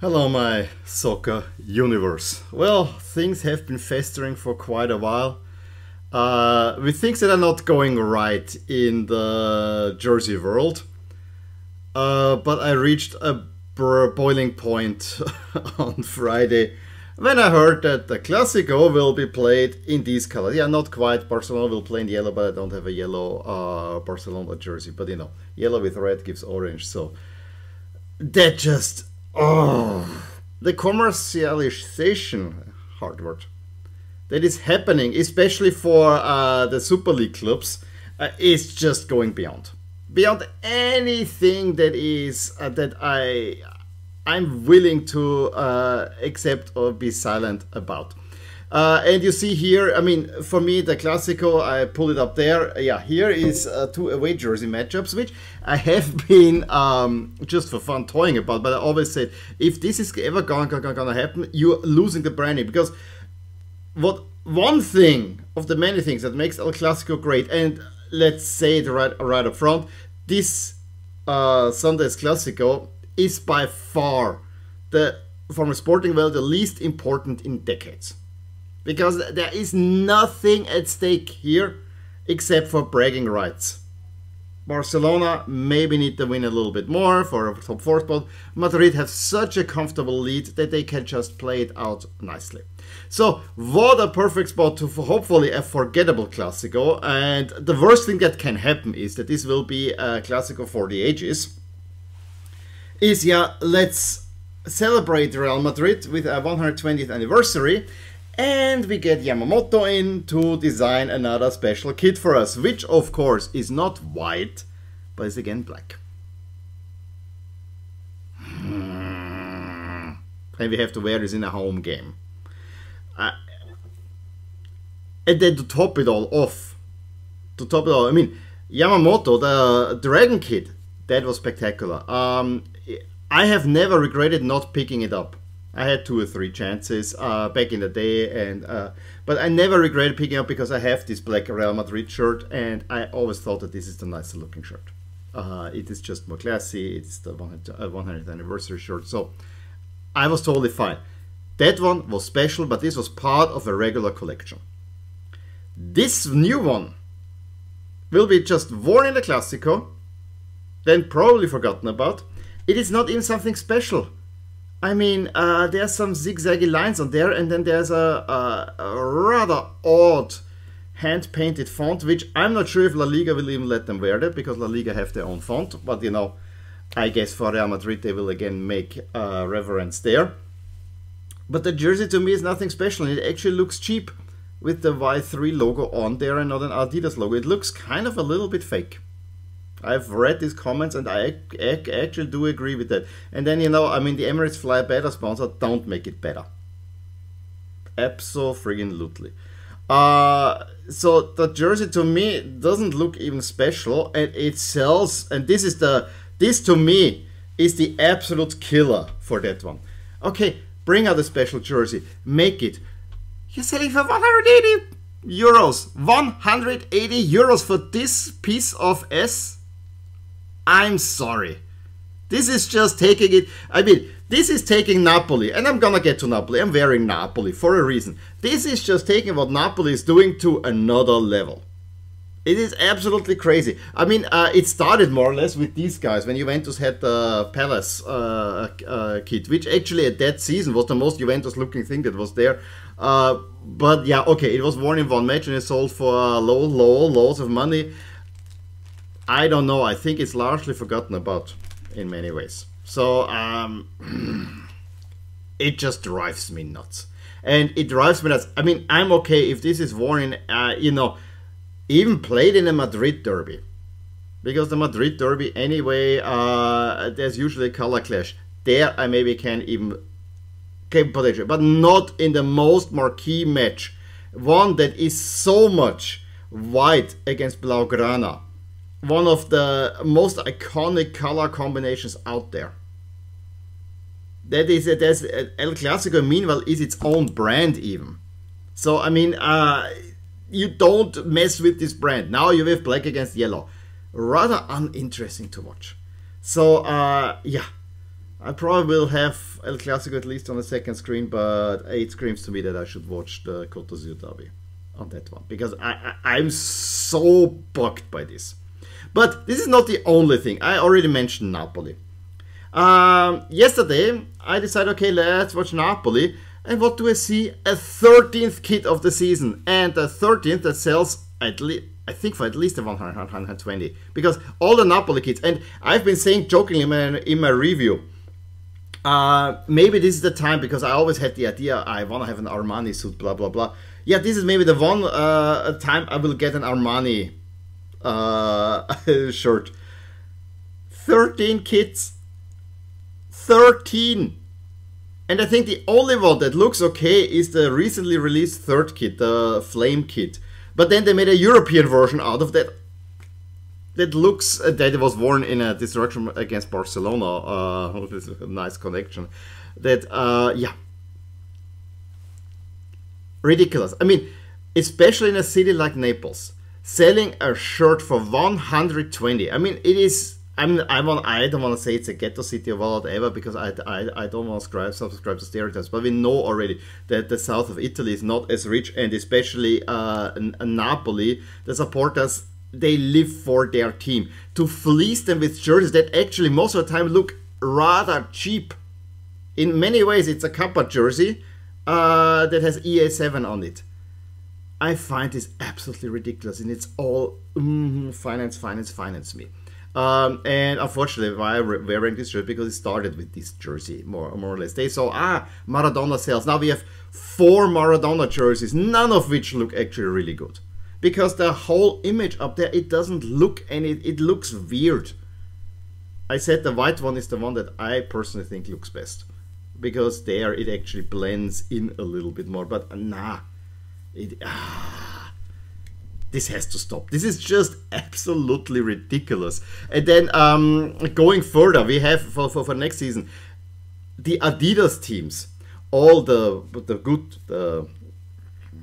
Hello, my soccer universe. Well, things have been festering for quite a while. Uh, with things that are not going right in the jersey world. Uh, but I reached a boiling point on Friday when I heard that the Clasico will be played in these colors. Yeah, not quite. Barcelona will play in yellow, but I don't have a yellow uh, Barcelona jersey. But you know, yellow with red gives orange. So that just Oh, the commercialization, hard word, that is happening, especially for uh, the Super League clubs, uh, is just going beyond, beyond anything that is uh, that I I'm willing to uh, accept or be silent about. Uh, and you see here, I mean, for me, the Clasico, I pull it up there. Yeah, here is uh, two away jersey matchups, which I have been um, just for fun toying about. But I always said, if this is ever gonna, gonna, gonna happen, you're losing the branding. Because what one thing of the many things that makes El Clasico great, and let's say it right, right up front, this uh, Sunday's Clasico is by far the, from a sporting world, the least important in decades because there is nothing at stake here except for bragging rights. Barcelona maybe need to win a little bit more for a top four spot. Madrid have such a comfortable lead that they can just play it out nicely. So what a perfect spot to hopefully a forgettable Clasico. And the worst thing that can happen is that this will be a Clasico for the ages. Is yeah, let's celebrate Real Madrid with a 120th anniversary and we get Yamamoto in to design another special kit for us, which of course is not white, but is again black. Hmm. And we have to wear this in a home game. Uh, and then to top it all off, to top it all, I mean, Yamamoto, the Dragon Kit, that was spectacular. Um, I have never regretted not picking it up. I had two or three chances uh, back in the day, and uh, but I never regretted picking up because I have this black Real Madrid shirt, and I always thought that this is the nicer looking shirt. Uh, it is just more classy. It's the 100th uh, anniversary shirt, so I was totally fine. That one was special, but this was part of a regular collection. This new one will be just worn in the Clasico, then probably forgotten about. It is not even something special I mean, uh, there's some zigzaggy lines on there, and then there's a, a, a rather odd hand-painted font, which I'm not sure if La Liga will even let them wear that, because La Liga have their own font, but you know, I guess for Real Madrid they will again make uh, reverence there. But the jersey to me is nothing special, and it actually looks cheap with the Y3 logo on there and not an Adidas logo. It looks kind of a little bit fake. I've read these comments and I actually do agree with that. And then, you know, I mean, the Emirates Fly Better sponsor, don't make it better. Absolutely. Uh, so the jersey to me doesn't look even special and it sells, and this is the, this to me is the absolute killer for that one. Okay, bring out a special jersey, make it. You're selling for 180 euros. 180 euros for this piece of S I'm sorry. This is just taking it. I mean, this is taking Napoli, and I'm gonna get to Napoli. I'm wearing Napoli for a reason. This is just taking what Napoli is doing to another level. It is absolutely crazy. I mean, uh, it started more or less with these guys when Juventus had the Palace uh, uh, kit, which actually at that season was the most Juventus looking thing that was there. Uh, but yeah, okay, it was worn in one match and it sold for low, low, loads of money. I don't know. I think it's largely forgotten about in many ways. So um, it just drives me nuts, and it drives me nuts. I mean, I'm okay if this is worn in, uh, you know, even played in a Madrid derby, because the Madrid derby anyway, uh, there's usually a color clash. There, I maybe can even can potential, but not in the most marquee match, one that is so much white against Blaugrana one of the most iconic color combinations out there. That is, there's El Clasico. Meanwhile, is its own brand even. So I mean, uh, you don't mess with this brand. Now you have black against yellow. Rather uninteresting to watch. So uh, yeah, I probably will have El Clasico at least on the second screen, but it screams to me that I should watch the Côte d'Azur derby on that one because I, I I'm so bugged by this. But this is not the only thing. I already mentioned Napoli. Um, yesterday, I decided, okay, let's watch Napoli. And what do I see? A 13th kit of the season. And a 13th that sells at least, I think for at least 120. Because all the Napoli kits, and I've been saying jokingly in my, in my review, uh, maybe this is the time because I always had the idea I want to have an Armani suit, blah, blah, blah. Yeah, this is maybe the one uh, time I will get an Armani uh, shirt. 13 kits 13. And I think the only one that looks okay is the recently released third kit, the Flame kit. But then they made a European version out of that. That looks uh, that it was worn in a destruction against Barcelona. Uh, this is a nice connection. That uh, yeah, ridiculous. I mean, especially in a city like Naples, selling a shirt for 120. I mean, it is I'm, I want I don't want to say it's a ghetto city or whatever because I, I, I don't want to subscribe, subscribe to stereotypes, but we know already that the south of Italy is not as rich, and especially uh, Napoli, the supporters they live for their team. To fleece them with jerseys that actually most of the time look rather cheap. In many ways, it's a Kappa jersey uh, that has EA7 on it. I find this absolutely ridiculous, and it's all mm, finance, finance, finance me. Um, and unfortunately, why I'm wearing this shirt because it started with this jersey, more more or less. They saw ah Maradona sales. Now we have four Maradona jerseys, none of which look actually really good, because the whole image up there it doesn't look it, it looks weird. I said the white one is the one that I personally think looks best, because there it actually blends in a little bit more. But nah, it ah this has to stop. This is just absolutely ridiculous. And then um, going further, we have for, for, for next season the Adidas teams, all the the good the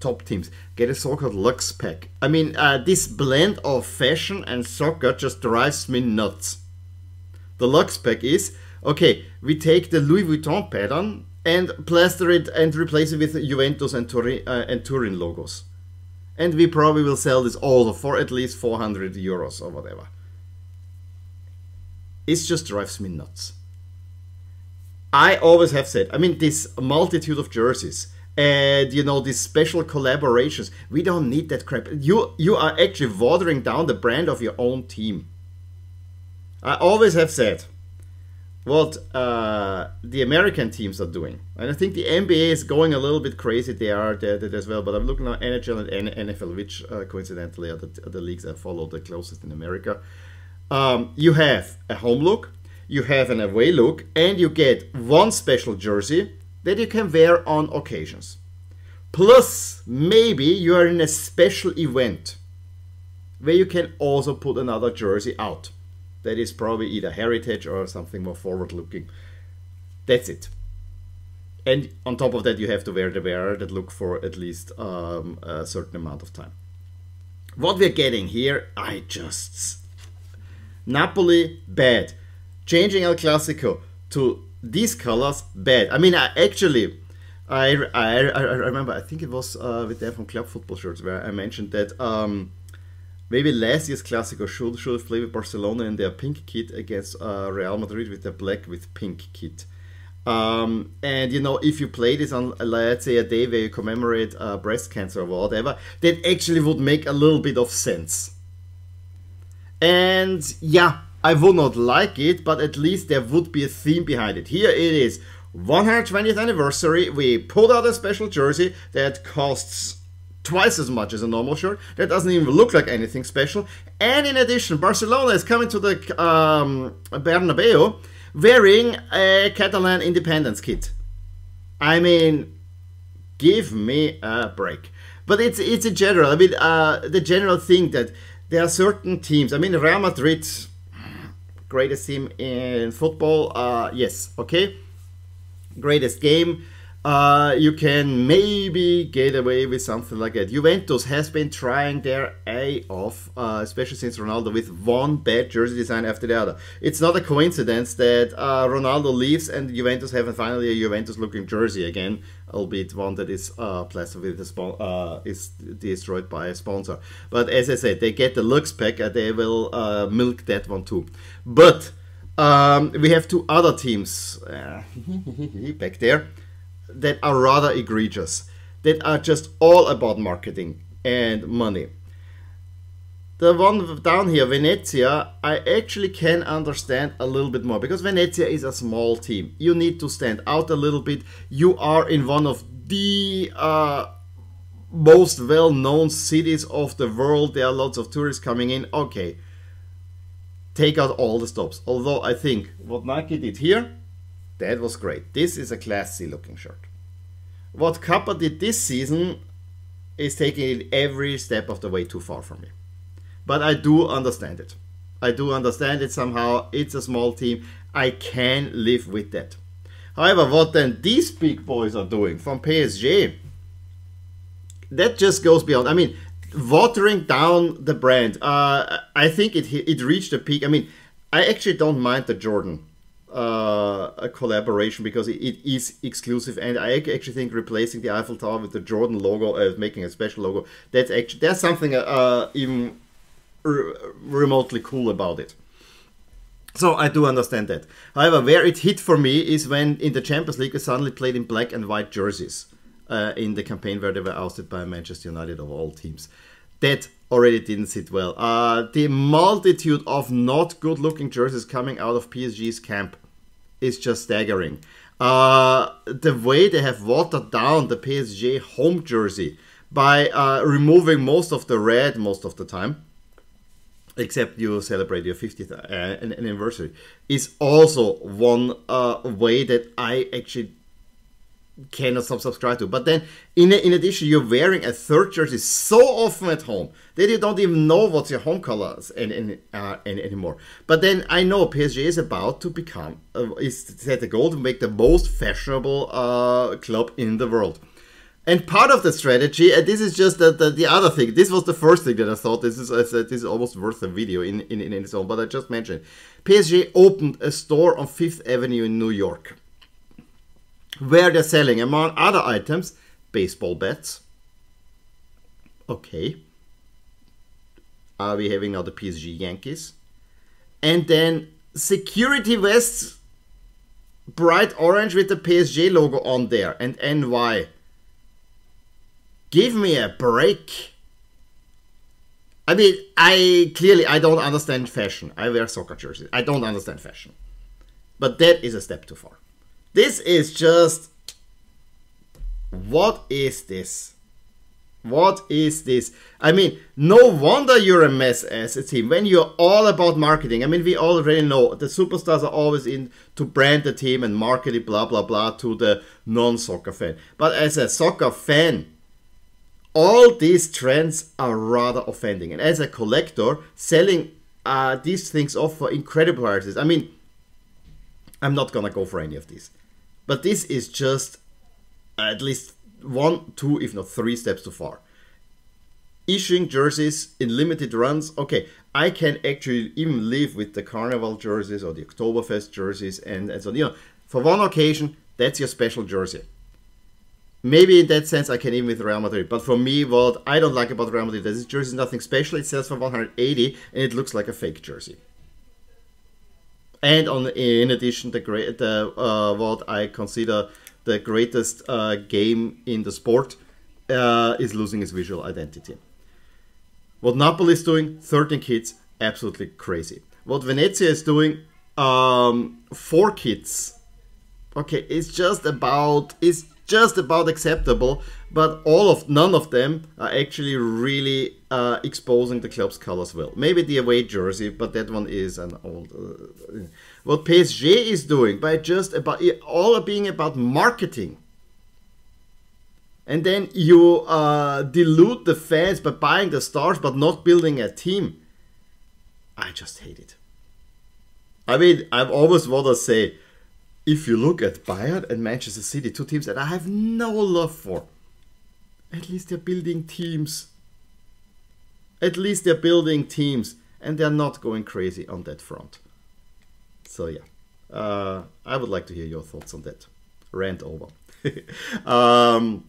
top teams get a so-called Lux pack. I mean, uh, this blend of fashion and soccer just drives me nuts. The Lux pack is okay. We take the Louis Vuitton pattern and plaster it and replace it with Juventus and Turin, uh, and Turin logos and we probably will sell this all for at least 400 euros or whatever. It just drives me nuts. I always have said, I mean, this multitude of jerseys and you know these special collaborations, we don't need that crap. You you are actually watering down the brand of your own team. I always have said what uh, the American teams are doing. And I think the NBA is going a little bit crazy there, as well. But I'm looking at NHL and NFL, which uh, coincidentally are the, are the, leagues I follow the closest in America. Um, you have a home look, you have an away look, and you get one special jersey that you can wear on occasions. Plus, maybe you are in a special event where you can also put another jersey out that is probably either heritage or something more forward looking. That's it. And on top of that, you have to wear the wearer that look for at least um, a certain amount of time. What we're getting here, I just. Napoli, bad. Changing El Clasico to these colors, bad. I mean, I actually. I, I, I remember, I think it was uh, with them from Club Football Shirts where I mentioned that um, Maybe last year's Clasico should, should played with Barcelona in their pink kit against uh, Real Madrid with their black with pink kit. Um, and you know, if you play this on, let's say, a day where you commemorate uh, breast cancer or whatever, that actually would make a little bit of sense. And yeah, I would not like it, but at least there would be a theme behind it. Here it is 120th anniversary. We pulled out a special jersey that costs twice as much as a normal shirt. That doesn't even look like anything special. And in addition, Barcelona is coming to the um, Bernabeu wearing a Catalan independence kit. I mean, give me a break. But it's it's in general. I mean, uh, the general thing that there are certain teams. I mean, Real Madrid, greatest team in football. Uh, yes, okay, greatest game uh, you can maybe get away with something like that. Juventus has been trying their A off, uh, especially since Ronaldo, with one bad jersey design after the other. It's not a coincidence that uh, Ronaldo leaves and Juventus have finally a Juventus-looking jersey again, albeit one that is uh, plastered with a uh, is destroyed by a sponsor. But as I said, they get the looks back, and they will uh, milk that one too. But um, we have two other teams back there that are rather egregious, that are just all about marketing and money. The one down here, Venezia, I actually can understand a little bit more because Venezia is a small team. You need to stand out a little bit. You are in one of the uh, most well known cities of the world. There are lots of tourists coming in. Okay, take out all the stops. Although I think what Nike did here that was great. This is a classy looking shirt. What Kappa did this season is taking it every step of the way too far for me. But I do understand it. I do understand it somehow. It's a small team. I can live with that. However, what then these big boys are doing from PSG, that just goes beyond. I mean, watering down the brand. Uh, I think it it reached a peak. I mean, I actually don't mind the Jordan uh, a collaboration because it, it is exclusive. And I actually think replacing the Eiffel Tower with the Jordan logo uh, making a special logo that's actually there's something uh, even remotely cool about it. So I do understand that. However where it hit for me is when in the Champions League we suddenly played in black and white jerseys uh, in the campaign where they were ousted by Manchester United of all teams. That already didn't sit well. Uh, the multitude of not good looking jerseys coming out of PSG's camp is just staggering. Uh, the way they have watered down the PSG home jersey by uh, removing most of the red most of the time, except you celebrate your 50th uh, anniversary, is also one uh, way that I actually cannot subscribe to. But then, in, in addition, you're wearing a third jersey so often at home that you don't even know what's your home colors and, and, uh, and anymore. But then I know PSG is about to become, uh, is set the goal to make the most fashionable uh, club in the world. And part of the strategy, and this is just the, the, the, other thing, this was the first thing that I thought this is said, this is almost worth a video in, in, in its own, but I just mentioned. PSG opened a store on Fifth Avenue in New York where they're selling, among other items, baseball bats. Okay. Are we having now the PSG Yankees? And then security vests, bright orange with the PSG logo on there and NY. Give me a break. I mean, I clearly I don't understand fashion. I wear soccer jerseys. I don't understand fashion. But that is a step too far. This is just. What is this? What is this? I mean, no wonder you're a mess as a team when you're all about marketing. I mean, we already know the superstars are always in to brand the team and market it, blah blah blah, to the non-soccer fan. But as a soccer fan, all these trends are rather offending. And as a collector, selling uh, these things off for incredible prices. I mean, I'm not gonna go for any of these. But this is just at least one, two, if not three steps too far. Issuing jerseys in limited runs, okay, I can actually even live with the Carnival jerseys or the Oktoberfest jerseys and, and so you know, for one occasion, that's your special jersey. Maybe in that sense, I can even with Real Madrid. But for me, what I don't like about Real Madrid is this jersey is nothing special. It sells for 180 and it looks like a fake jersey and on in addition the great the uh, what I consider the greatest uh, game in the sport uh, is losing its visual identity. What Napoli is doing, 13 kids, absolutely crazy. What Venezia is doing, um, four kids. Okay, it's just about it's just about acceptable, but all of none of them are actually really uh, exposing the club's colors well. Maybe the away jersey, but that one is an old. Uh, what PSG is doing by just about all being about marketing, and then you uh, dilute the fans by buying the stars but not building a team. I just hate it. I mean, I've always want to say if you look at Bayern and Manchester City, two teams that I have no love for, at least they're building teams. At least they're building teams and they're not going crazy on that front. So, yeah, uh, I would like to hear your thoughts on that. Rant over. um,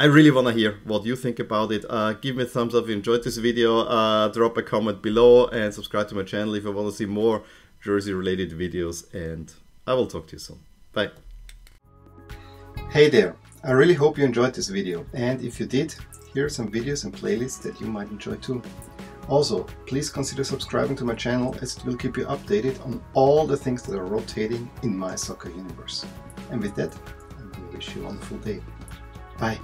I really want to hear what you think about it. Uh, give me a thumbs up if you enjoyed this video. Uh, drop a comment below and subscribe to my channel if you want to see more jersey related videos. And I will talk to you soon. Bye. Hey there. I really hope you enjoyed this video. And if you did, here are some videos and playlists that you might enjoy too. Also, please consider subscribing to my channel as it will keep you updated on all the things that are rotating in my soccer universe. And with that, to wish you a wonderful day. Bye.